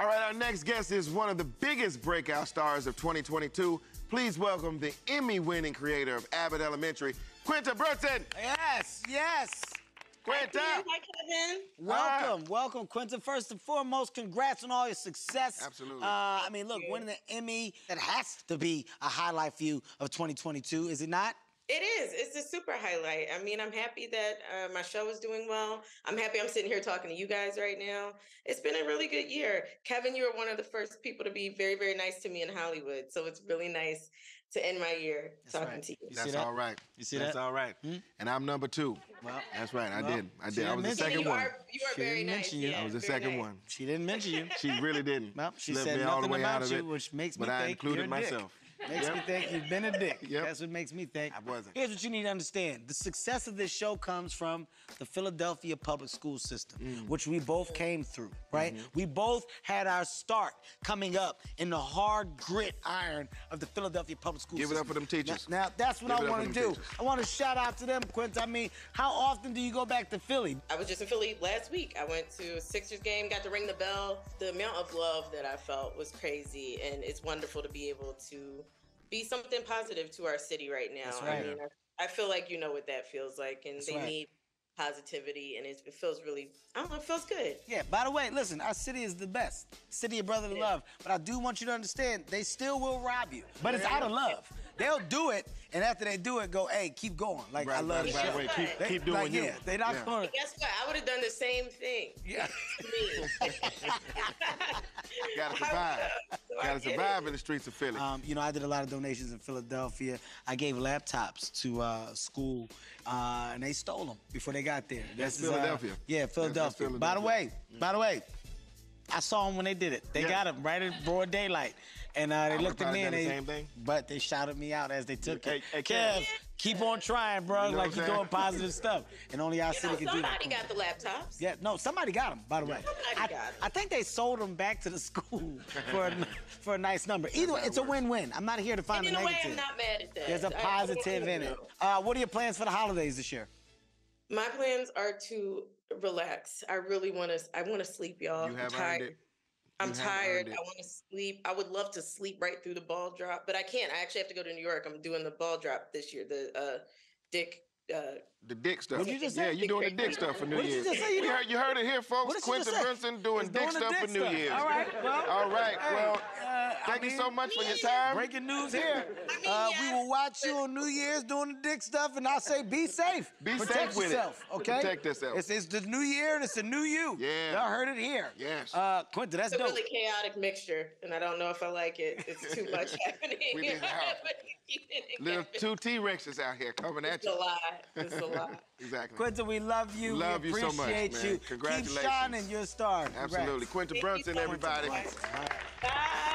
All right, our next guest is one of the biggest breakout stars of 2022. Please welcome the Emmy-winning creator of Abbott Elementary, Quinta Brunson. Yes, yes. Quinta. Hi, Kevin. Welcome, welcome, Quinta. First and foremost, congrats on all your success. Absolutely. Uh, I mean, look, winning the Emmy, that has to be a highlight for you of 2022, is it not? It is. It's a super highlight. I mean, I'm happy that uh, my show is doing well. I'm happy I'm sitting here talking to you guys right now. It's been a really good year. Kevin, you were one of the first people to be very, very nice to me in Hollywood. So it's really nice to end my year That's talking right. to you. You That's that? all right. You see That's that? all right. Hmm? And I'm number two. Well, That's right. I well, did. I did. I was the second you one. are you are She very didn't nice. mention you. Yeah, I was the second nice. one. she didn't mention you. She really didn't. Well, she Left said me all the nothing way out about of you, it, which makes me but I think included you're a dick. Myself. Makes Yep. me think you've been a dick. Yep. That's what makes me think. I wasn't. Here's what you need to understand. The success of this show comes from the Philadelphia public school system, Mm. which we both came through, right? Mm-hmm. We both had our start coming up in the hard grit iron of the Philadelphia public school Give it up for them teachers. Now, now, that's what Give I want to do. teachers. I want to shout out to them, Quince. I mean, how often do you go back to Philly? I was just in Philly last week. I went to a Sixers game, got to ring the bell. The amount of love that I felt was crazy, and it's wonderful to be able to be something positive to our city right now. That's I mean, I, I feel like you know what that feels like, and That's they right. need positivity, and it, it feels really, I don't know, it feels good. Yeah, by the way, listen, our city is the best. City of brotherly Yeah. love. But I do want you to understand, they still will rob you. But it's out of love. They'll do it, and after they do it, go, hey, keep going. Like, I Right, love right, the right, show. right. Keep, They- keep doing like, you. Yeah, they're not Yeah. going to. Guess what? I would have done the same thing. Yeah. Me. Gotta survive. I Gotta get it. survive in the streets of Philly. Um, you know, I did a lot of donations in Philadelphia. I gave laptops to uh, school, uh, and they stole them before they got there. That's This is, uh, Philadelphia. yeah, That's- Philadelphia. By the Philadelphia. way, by the way, I saw them when they did it. They Yeah. got them right in broad daylight, and uh, they would've looked at me and done the they, same thing. but they shouted me out as they took Hey, it. hey, Kev, Kev. Keep on trying, bro. You know like what you're doing positive stuff, and only our You city know, can do that. somebody got the laptops. Yeah, no, somebody got them, by the way. Somebody I, got 'em. I think they sold them back to the school for a, for a nice number. Either way, it's a win-win. I'm not here to find And a in a way, negative. I'm not mad at that. There's a positive in it. Uh, what are your plans for the holidays this year? My plans are to relax. I really want to. I want to sleep, y'all. You I'm have tired. earned it. I'm tired. I want to sleep. I would love to sleep right through the ball drop, but I can't. I actually have to go to New York. I'm doing the ball drop this year. The uh, Dick. Uh, The dick stuff. What'd you just yeah, say? you doing the dick stuff for New What did you Year's. just say you We heard, you heard it here, folks. did she Quinta just say? Brunson doing He's dick doing the stuff dick for New stuff. Year's. All right, well, All right, hey, well, uh, I thank you mean, so much for your time. Breaking news here. I mean, Uh, yes, we will watch you on New Year's doing the dick stuff, and I say be safe. Be Protect safe with it. yourself, okay? Protect yourself. It's, it's the new year, and it's the new you. Yeah. Y'all heard it here. Yes. Uh, Quinta, that's it's a dope. really chaotic mixture, and I don't know if I like it. It's too much happening. We need help. But keep it Little together. two T-Rexes out here coming at It's a you. lie. It's a lie. Exactly. Quinta, we love you. Love we you so much, appreciate man. you. Congratulations. Keep shining. You're a star. Congrats. Absolutely. Quinta Thank Brunson, so much. everybody. Bye.